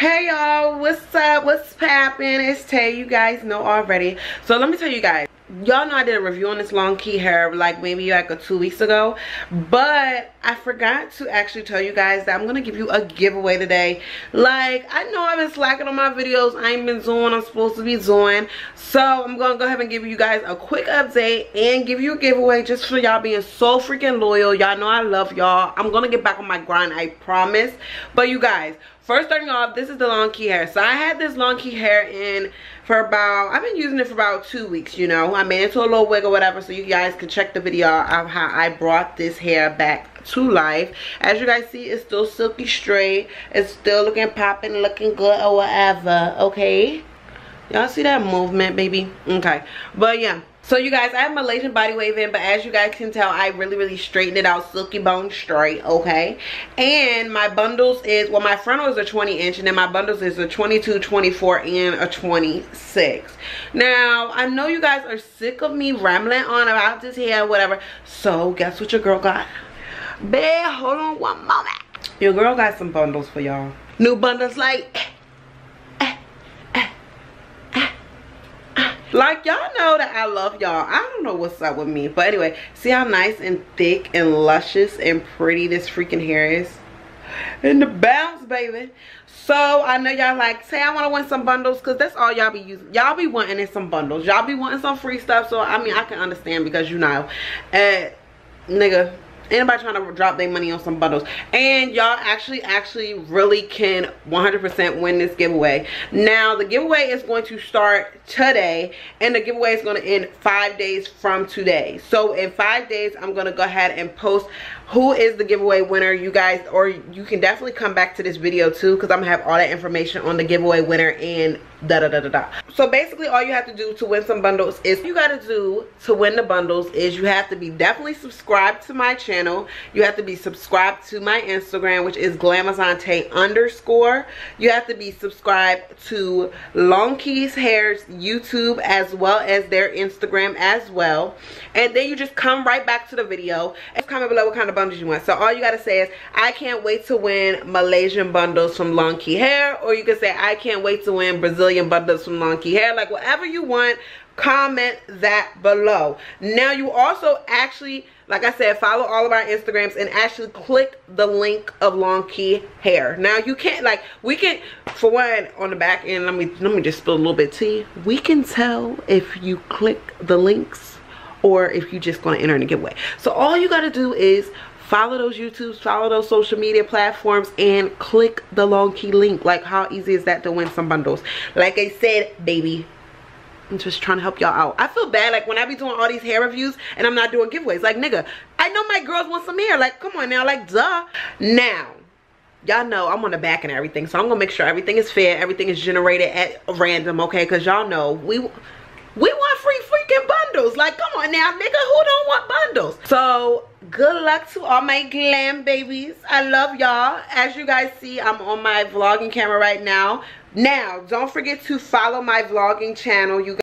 Hey y'all, what's up? What's poppin'? It's Tay, you guys know already. So let me tell you guys, y'all know I did a review on this Longqi hair like maybe like a two weeks ago. But I forgot to actually tell you guys that I'm gonna give you a giveaway today. Like I know I've been slacking on my videos. I ain't been doing I'm supposed to be doing so I'm gonna go ahead and give you guys a quick update and give you a giveaway just for y'all being so freaking loyal. Y'all know I love y'all. I'm gonna get back on my grind I promise. But you guys first starting off this is the Longqi hair. So i had this Longqi hair in for about i've been using it for about two weeks you know. I made it to a little wig or whatever so you guys can check the video of how i brought this hair back to life. As you guys see it's still silky straight. It's still looking popping looking good or whatever okay? Y'all see that movement baby? Okay. But yeah so you guys, I have Malaysian body wave in, but as you guys can tell, I really, really straightened it out silky bone straight, okay? And my bundles is, well, my frontal is a 20 inch, and then my bundles is a 22, 24, and a 26. Now, I know you guys are sick of me rambling on about this hair, whatever. So, guess what your girl got? Babe, hold on one moment. Your girl got some bundles for y'all. New bundles like like y'all know that i love y'all. I don't know what's up with me. But anyway see how nice and thick and luscious and pretty this freaking hair is? And the bounce baby. So i know y'all like say i want to win some bundles because that's all y'all be using. Y'all be wanting in some bundles. Y'all be wanting some free stuff. So i mean i can understand because you know uh nigga anybody trying to drop their money on some bundles. And y'all actually actually really can 100% win this giveaway. Now the giveaway is going to start today and the giveaway is going to end five days from today. So in five days i'm going to go ahead and post who is the giveaway winner you guys or you can definitely come back to this video too because i'm gonna have all that information on the giveaway winner and da da da da da. So basically all you have to do to win some bundles is you got to do to win the bundles is you have to be definitely subscribed to my channel you have to be subscribed to my instagram which is glamazante underscore. You have to be subscribed to long keys hair's youtube as well as their instagram as well. And then you just come right back to the video. And comment below what kind of bundles you want. So all you got to say is i can't wait to win malaysian bundles from Longqi hair. Or you can say i can't wait to win brazilian Brazilian bundles from Longqi Hair. Like whatever you want, comment that below. Now you also actually, like I said, follow all of our Instagrams and actually click the link of Longqi Hair. Now you can't like we can for one on the back end. Let me let me just spill a little bit tea. We can tell if you click the links or if you're just going to enter in a giveaway. So all you got to do is follow those YouTubes, follow those social media platforms, and click the Longqi link. Like, how easy is that to win some bundles? Like I said, baby, I'm just trying to help y'all out. I feel bad like when I be doing all these hair reviews and I'm not doing giveaways. Like, nigga, I know my girls want some hair. Like, come on now, like, duh. Now, y'all know I'm on the back and everything. So I'm to make sure everything is fair. Everything is generated at random, okay? Because y'all know we we want free freaking bundles. Like, come on now, nigga, who don't want bundles? So, good luck to all my glam babies. I love y'all. As you guys see, I'm on my vlogging camera right now. Now, don't forget to follow my vlogging channel. You